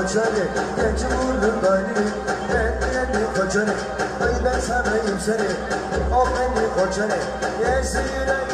koçarı Genç vurdur gayrı Ben beni koçarı. Ay ben seveyim seni O beni koçarı. Yesin yürek